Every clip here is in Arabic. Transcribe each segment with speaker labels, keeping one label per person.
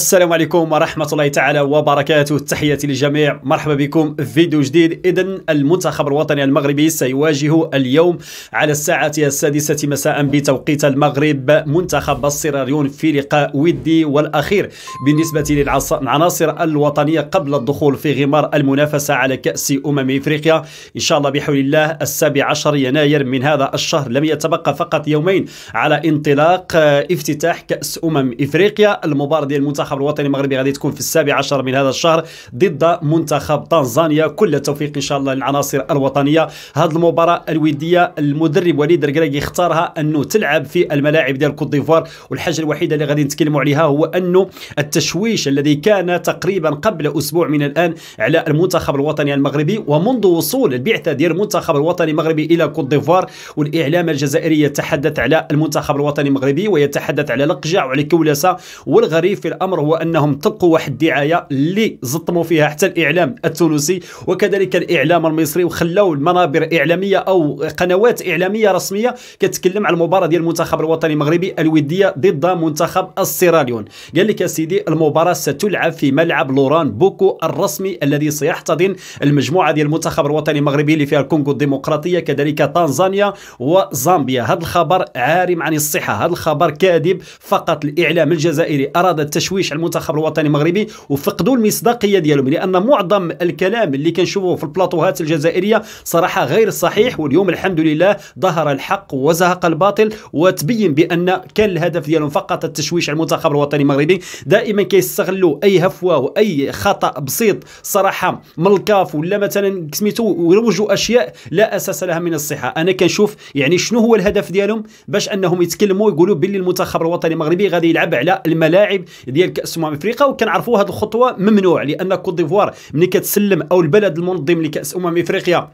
Speaker 1: السلام عليكم ورحمة الله تعالى وبركاته. تحياتي للجميع. مرحبا بكم. في فيديو جديد. إذا المنتخب الوطني المغربي سيواجه اليوم على الساعة السادسة مساء بتوقيت المغرب منتخب السيراليون في لقاء ودي والأخير بالنسبة للعناصر الوطنية قبل الدخول في غمار المنافسة على كأس أمم إفريقيا. إن شاء الله بحول الله السابع عشر يناير من هذا الشهر. لم يتبقى فقط يومين على انطلاق افتتاح كأس أمم إفريقيا. المباراة المنتخب المنتخب الوطني المغربي غادي تكون في السابع عشر من هذا الشهر ضد منتخب تنزانيا. كل التوفيق إن شاء الله للعناصر الوطنية. هذه المباراة الودية المدرب وليد الركراكي اختارها أنه تلعب في الملاعب ديال كوت ديفوار والحاجة الوحيدة اللي غادي نتكلموا عليها هو أنه التشويش الذي كان تقريبا قبل أسبوع من الآن على المنتخب الوطني المغربي ومنذ وصول البعثة ديال المنتخب الوطني المغربي إلى كوت ديفوار والإعلام الجزائري يتحدث على المنتخب الوطني المغربي ويتحدث على لقجع وعلى كولسه والغريب في الأمر الأمر هو أنهم طلقوا واحد الدعاية اللي زطموا فيها حتى الإعلام التونسي وكذلك الإعلام المصري وخلاو المنابر إعلامية أو قنوات إعلامية رسمية كتكلم على المباراة ديال المنتخب الوطني المغربي الودية ضد منتخب السيراليون. قال لك يا سيدي المباراة ستلعب في ملعب لوران بوكو الرسمي الذي سيحتضن المجموعة ديال المنتخب الوطني المغربي اللي فيها الكونغو الديمقراطية كذلك تنزانيا وزامبيا. هذا الخبر عارم عن الصحة هذا الخبر كاذب فقط. الإعلام الجزائري أراد التشويش تشويش على المنتخب الوطني المغربي وفقدوا المصداقية ديالهم لأن معظم الكلام اللي كنشوفوه في البلاطوهات الجزائرية صراحة غير صحيح واليوم الحمد لله ظهر الحق وزهق الباطل وتبين بأن كان الهدف ديالهم فقط التشويش على المنتخب الوطني المغربي. دائما كيستغلوا أي هفوة وأي خطأ بسيط صراحة من الكاف ولا مثلا سميتو يروجوا أشياء لا أساس لها من الصحة. أنا كنشوف يعني شنو هو الهدف ديالهم؟ باش أنهم يتكلموا يقولوا باللي المنتخب الوطني المغربي غادي يلعب على الملاعب ديال كاس امم أفريقيا وكنعرفوا هذه الخطوة ممنوع لأن كوت ديفوار ملي كتسلم أو البلد المنظم لكأس أمم أفريقيا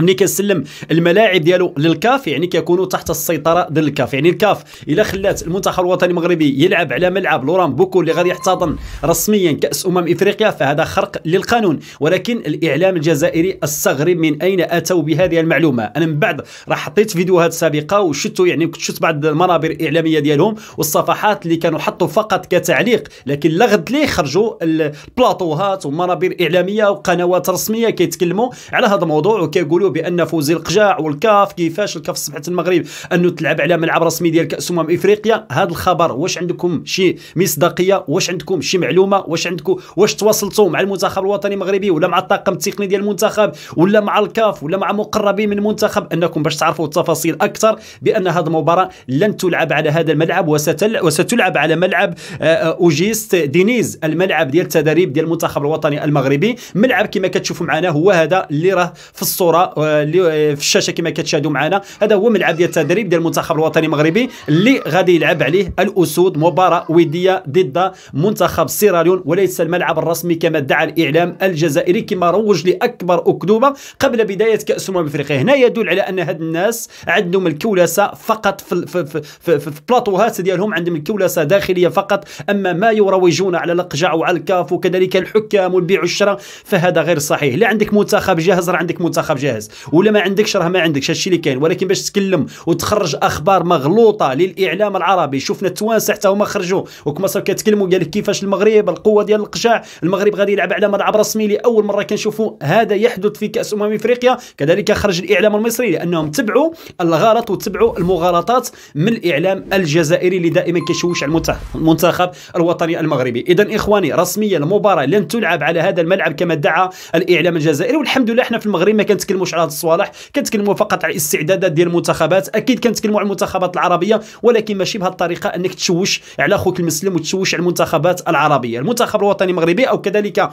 Speaker 1: ملي كيسلم الملاعب ديالو للكاف يعني كيكونوا تحت السيطرة ديال الكاف. يعني الكاف إلا خلات المنتخب الوطني المغربي يلعب على ملعب لوران بوكو اللي غادي يحتضن رسميا كأس أمم إفريقيا فهذا خرق للقانون. ولكن الإعلام الجزائري استغرب من أين أتوا بهذه المعلومة؟ أنا من بعد راح حطيت فيديوهات سابقة وشفتوا يعني كنت شفت بعض المنابر الاعلاميه ديالهم والصفحات اللي كانوا حطوا فقط كتعليق لكن لغد ليه خرجوا البلاطوهات ومنابر إعلامية وقنوات رسمية كيتكلموا على هذا الموضوع وكيقولوا يقولوا بأن فوزي لقجع والكاف كيفاش الكاف صبحت المغرب؟ انه تلعب على ملعب رسمي ديال كأس أمم إفريقيا؟ هذا الخبر واش عندكم شي مصداقية؟ واش عندكم شي معلومة؟ واش عندكم واش تواصلتوا مع المنتخب الوطني المغربي؟ ولا مع الطاقم التقني ديال المنتخب؟ ولا مع الكاف؟ ولا مع مقربين من المنتخب؟ أنكم باش تعرفوا التفاصيل أكثر بأن هذه المباراة لن تلعب على هذا الملعب وستلعب على ملعب آه، آه، أوجيست دينيز الملعب ديال التدريب ديال المنتخب الوطني المغربي. ملعب كما كتشوفوا معنا هو هذا اللي راه في الصورة اللي في الشاشة كما كتشاهدوا معنا. هذا هو ملعب ديال التدريب ديال المنتخب الوطني المغربي اللي غادي يلعب عليه الأسود مباراة ودية ضد منتخب سيراليون وليس الملعب الرسمي كما ادعى الإعلام الجزائري كما روج لأكبر أكذوبة قبل بداية كأس امم افريقيا هنا يدل على أن هاد الناس عندهم الكولسه فقط في في في, في, في, بلاطوهات ديالهم عندهم الكولسه داخلية فقط أما ما يروجون على الاقجاع وعلى الكاف وكذلك الحكام والبيع والشراء فهذا غير صحيح. لا عندك منتخب جاهز راه عندك منتخب جاهز. ولا ما عندكش راه ما عندكش هادشي اللي كاين. ولكن باش تتكلم وتخرج أخبار مغلوطة للإعلام العربي. شفنا التوانسة حتى هما خرجوا. وكما صار كيتكلموا قال لك كيفاش المغرب القوة ديال القشاع. المغرب غادي يلعب على ملعب رسمي لأول مرة كنشوفوا. هذا يحدث في كأس أمم إفريقيا. كذلك خرج الإعلام المصري لأنهم تبعوا الغلط وتبعوا المغالطات من الإعلام الجزائري اللي دائما كيشوش على المنتخب الوطني المغربي. اذا إخواني رسميا المباراة لن تلعب على هذا الملعب كما ادعى الإعلام الجزائري. والحمد لله إحنا في المغرب ما كنتكلموش على هذا الصوالح كنتكلموا فقط على الاستعدادات ديال المنتخبات. أكيد كنتكلموا على المنتخبات العربية ولكن ماشي بهذه الطريقة أنك تشوش على أخوك المسلم وتشوش على المنتخبات العربية. المنتخب الوطني المغربي أو كذلك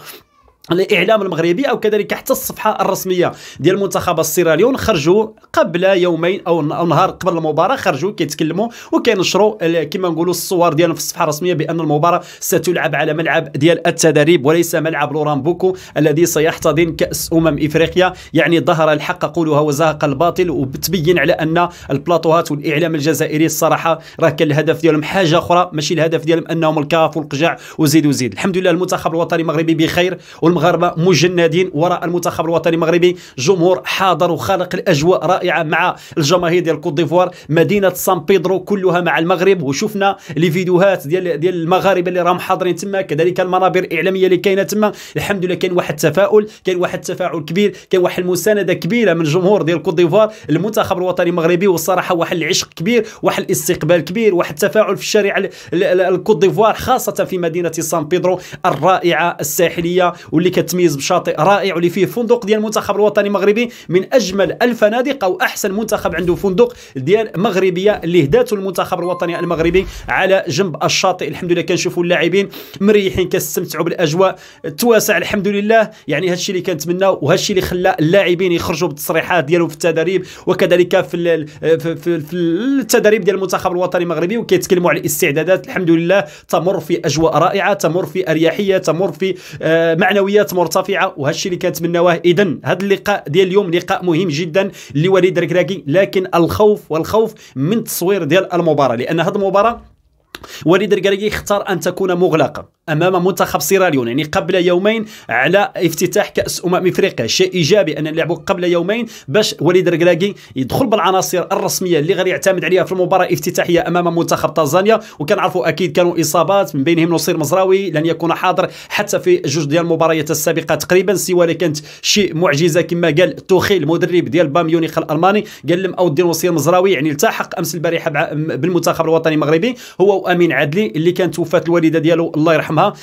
Speaker 1: الإعلام المغربي أو كذلك حتى الصفحة الرسمية ديال منتخب السيراليون خرجوا قبل يومين أو نهار قبل المباراة خرجوا كيتكلموا وكينشروا كما نقولوا الصور ديالهم في الصفحة الرسمية بأن المباراة ستلعب على ملعب ديال التدريب وليس ملعب لوران بوكو الذي سيحتضن كأس أمم إفريقيا. يعني ظهر الحق قولها وزهق الباطل وبتبين على أن البلاطوهات والإعلام الجزائري الصراحة راه كان الهدف ديالهم. حاجة أخرى ماشي الهدف ديالهم أنهم الكاف والقجع وزيد وزيد. الحمد لله المنتخب الوطني المغربي بخير والمغاربة مجندين وراء المنتخب الوطني المغربي. جمهور حاضر وخالق الأجواء رائعة مع الجماهير ديال كوت ديفوار مدينة سان بيدرو كلها مع المغرب. وشفنا لي فيديوهات ديال ديال المغاربة اللي راهم حاضرين تما. كذلك المنابر الإعلامية اللي كاينة تما. الحمد لله كاين واحد التفاؤل كاين واحد التفاعل كبير كاين واحد المساندة كبيرة من الجمهور ديال كوت ديفوار. المنتخب الوطني المغربي والصراحة واحد العشق كبير واحد الاستقبال كبير واحد التفاعل في الشارع الكوت ديفوار خاصة في مدينة سان بيدرو الرائعة الساحلية. واللي كتميز بشاطئ رائع واللي فيه فندق ديال المنتخب الوطني المغربي من أجمل الفنادق أو أحسن منتخب عنده فندق ديال مغربية اللي هداته المنتخب الوطني المغربي على جنب الشاطئ. الحمد لله كنشوفوا اللاعبين مريحين كنستمتعوا بالأجواء. تواسع الحمد لله. يعني هذا الشيء اللي كنتمناو وهذا الشيء اللي خلى اللاعبين يخرجوا بالتصريحات ديالهم في التدريب وكذلك في في, التدريب ديال المنتخب الوطني المغربي وكيتكلموا على الاستعدادات. الحمد لله تمر في أجواء رائعة تمر في أريحية تمر في آه، معنويات مرتفعة وهذا الشيء اللي كنتمناوه اذا هذا اللقاء ديال اليوم لقاء مهم جدا لوليد ركراكي لكن الخوف والخوف من التصوير ديال المباراة لأن هذه المباراة وليد القرقي اختار أن تكون مغلقة. أمام منتخب سيراليون يعني قبل يومين على افتتاح كأس أمم إفريقيا. شيء إيجابي أن نلعبوا قبل يومين باش وليد الركراكي يدخل بالعناصر الرسمية اللي غادي يعتمد عليها في المباراة الافتتاحية أمام منتخب تنزانيا وكنعرفوا أكيد كانوا إصابات من بينهم نصير مزراوي لن يكون حاضر حتى في جوج ديال المباريات السابقة تقريبا سوى اللي كانت شيء معجزة كما قال توخيل المدرب ديال بام ميونخ الألماني قال لهم اودي نصير مزراوي يعني التحق أمس البارحة بالمنتخب الوطني المغربي. هو وأمين عدلي اللي كانت وفاة الوالدة ديالو الله يرحمها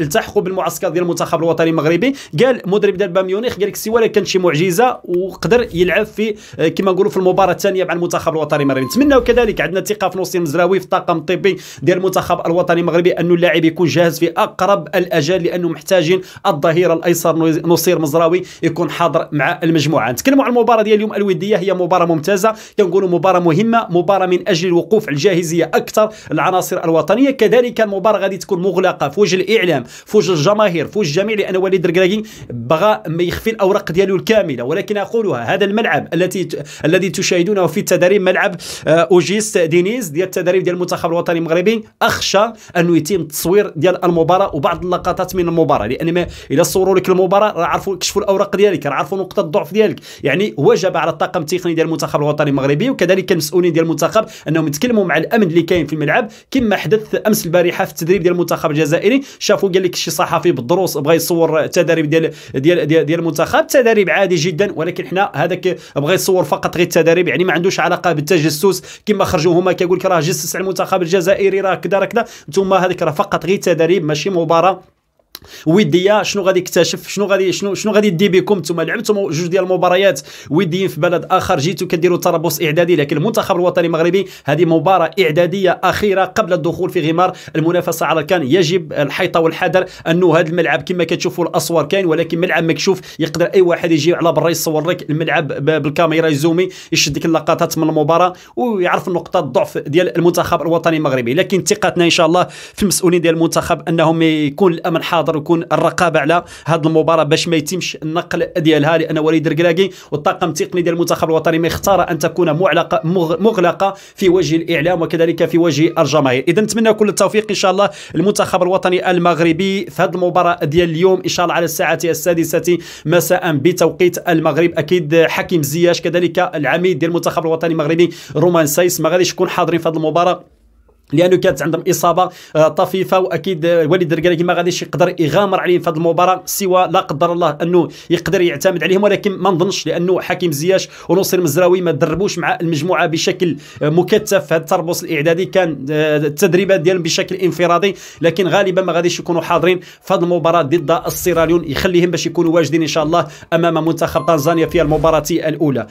Speaker 1: التحقوا بالمعسكر ديال المنتخب الوطني المغربي. قال مدرب ديال بايرن ميونخ قال لك سي كانت شي معجزة وقدر يلعب في آه، كما نقولوا في المباراة الثانية مع المنتخب الوطني المغربي. نتمنى كذلك عندنا ثقة في نصير مزراوي في الطاقم الطبي ديال المنتخب الوطني المغربي أنه اللاعب يكون جاهز في أقرب الأجال لأنه محتاجين الظهير الأيسر نصير مزراوي يكون حاضر مع المجموعة. نتكلموا على المباراة ديال اليوم الودية هي مباراة ممتازة. كنقولوا مباراة مهمة مباراة من أجل الوقوف على الجاهزية أكثر العناصر الوطنية. كذلك المباراة غادي تكون مغلقة في وجه الإعلام في وجه الجماهير في وجه الجميع لأن وليد الركراكي بغى ما يخفي الأوراق ديالو الكاملة. ولكن أقولها هذا الملعب التي الذي تشاهدونه في التدريب ملعب آه، اوجيست دينيز ديال التدريب ديال المنتخب الوطني المغربي أخشى أنه يتم التصوير ديال المباراة وبعض اللقطات من المباراة. لأن ما اذا صوروا لك المباراة راه عرفوا كشفوا الأوراق ديالك راه عرفوا نقطة الضعف ديالك. يعني وجب على الطاقم التقني ديال المنتخب الوطني المغربي وكذلك المسؤولين ديال المنتخب أنهم يتكلموا مع الأمن اللي كاين في الملعب. كما حدث أمس البارحة في التدريب ديال المنتخب الجزائري. شافوا قال لك شي صحفي بالدروس بغى يصور التدريب ديال ديال ديال, ديال المنتخب تدريب عادي جدا ولكن حنا هذاك بغى يصور فقط غير التدريب يعني ما عندوش علاقة بالتجسس. كما خرجوا هما كيقول لك راه جسس على المنتخب الجزائري راه كذا راه كذا. أنتم هذيك راه فقط غير تدريب ماشي مباراة. ودية شنو غادي يكتشف؟ شنو غادي شنو شنو غادي يدي بكم أنتم لعبتم جوج ديال المباريات وديين في بلد آخر جيتوا كديروا تربص إعدادي لكن المنتخب الوطني المغربي هذه مباراة إعدادية أخيرة قبل الدخول في غمار المنافسة على الكان. يجب الحيطة والحذر أنه هذا الملعب كما كتشوفوا الاصور كاين ولكن ملعب مكشوف يقدر أي واحد يجي على برا يصور لك الملعب بالكاميرا يزومي يشد لك اللقطات من المباراة ويعرف نقطه الضعف ديال المنتخب الوطني المغربي. لكن ثقتنا إن شاء الله في المسؤولين ديال المنتخب أنهم يكون الأمن حاضر. خاطر يكون الرقابة على هذه المباراة باش ما يتمش النقل ديالها لأن وليد الركراكي والطاقم التقني ديال المنتخب الوطني ما اختار أن تكون معلقه مغلقة في وجه الإعلام وكذلك في وجه الجماهير. اذا نتمنى كل التوفيق إن شاء الله المنتخب الوطني المغربي في هذه المباراة ديال اليوم إن شاء الله على الساعة السادسة مساء بتوقيت المغرب. أكيد حكيم زياش كذلك العميد ديال المنتخب الوطني المغربي رومان سايس ما غاديش يكون حاضرين في هذه المباراة. لأنه كانت عندهم إصابة آه، طفيفة وأكيد وليد الركراكي ما غاديش يقدر يغامر عليهم في هذه المباراة سوى لا قدر الله أنه يقدر يعتمد عليهم ولكن ما نظنش لأنه حكيم زياش ونصير مزراوي ما دربوش مع المجموعة بشكل آه، مكثف. في هذا التربص الإعدادي كان آه، التدريبات ديالهم بشكل انفرادي لكن غالبا ما غاديش يكونوا حاضرين في هذه المباراة ضد السيراليون يخليهم باش يكونوا واجدين إن شاء الله أمام منتخب تنزانيا في المباراة الأولى.